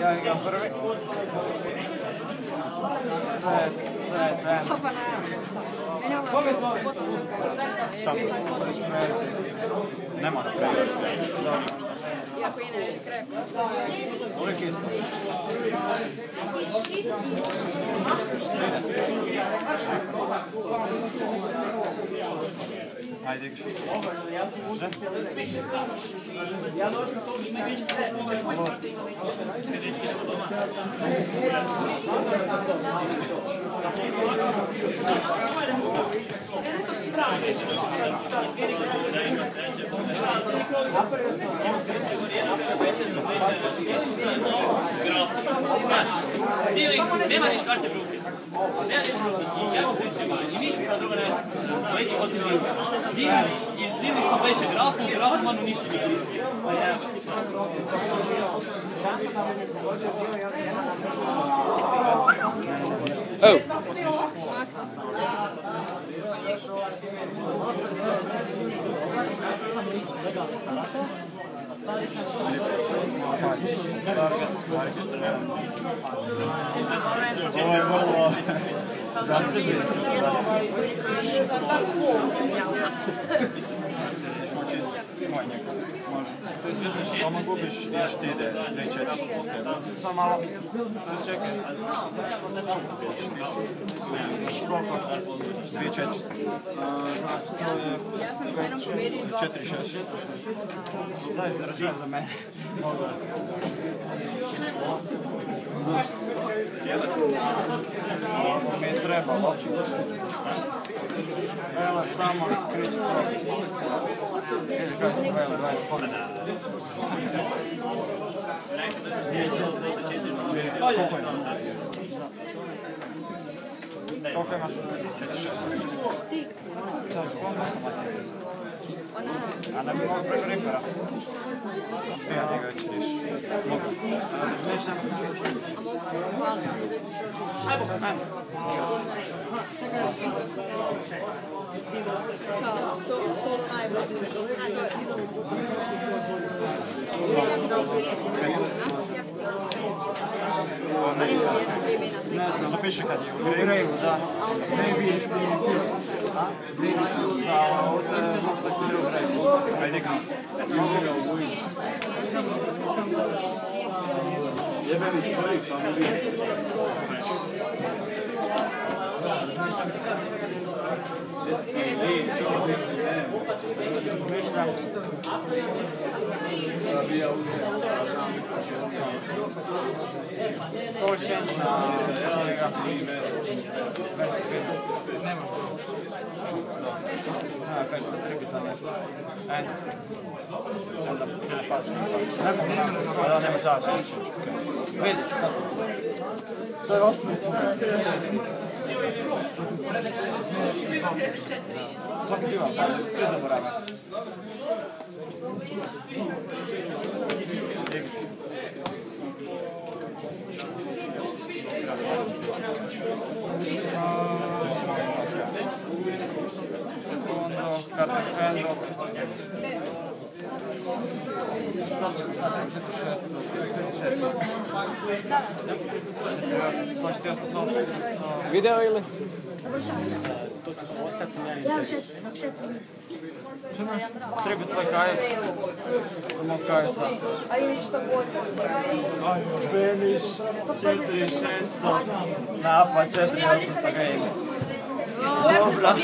Ja igram prvi. Set, set, en. Pa naravno. Je ovo potom Sam. Ne previše. Iako inače krep. Uvijek isto. Ajde, Može? Dio X, nema niš karte bruke. Nema niš bruke. Ja veći osim divnih. Iz divnih su veće grafu, grafman niet mi kristi. Pa ja. Oh. oh Ovo. Ama bu bir yaşlı da reçet. Zaman Türkçe reçet. Četiri šest. Daj zdržaj za mene. Jedan. Je trebalo. Evo, samo krići sve. Ili kaj smo veli, daj. Koliko? Koliko imaš? Sad, koliko Ona, A ne bi mogu preko ripera? Ja ti ga već diš. Mogu. Zmišljam. a mogu se pohvaliti. Kao, sto, sto najbolje. Ne znam, napiši kad je u Grejvu, da. A on te neće A? Da, Zmišljam. Da bi ja uzeo. So always changing na Telegram. Ne može. Ne, efekt, tribita nešto. Ajde. Onda naći. Da, nema žači. Vidiš, sad. To je osmi. Svaki divan, pa sve zaboravim. Carta di pendo. Što će 46? Hoćete ostati to? Video ili? Treba tvoj KS. Samo KS-a. A i ništa bolje. Ajmo, Feniš, 4600. Napad, 4800 ga ima. Oh, là.